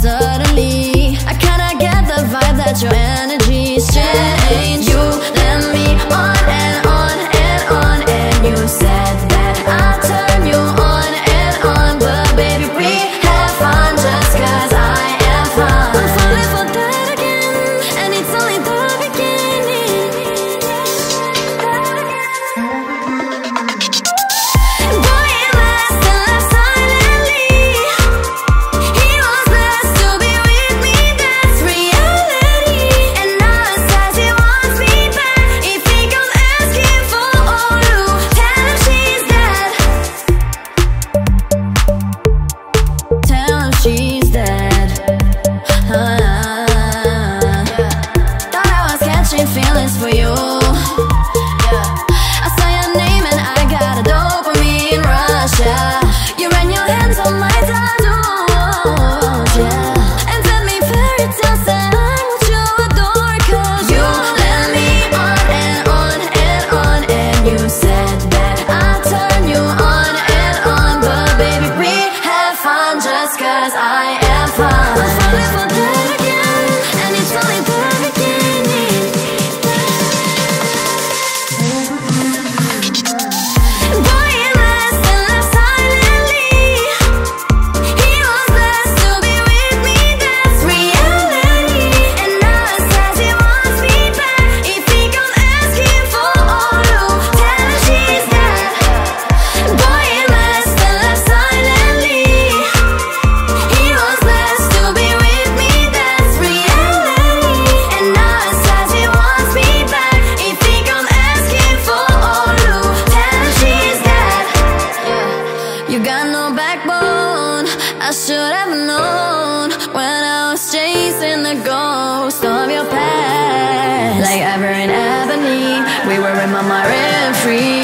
suddenly, I kinda get the vibe that your energy's I should have known when I was chasing the ghost of your past. Like Ever in Ebony, we were in my mind free.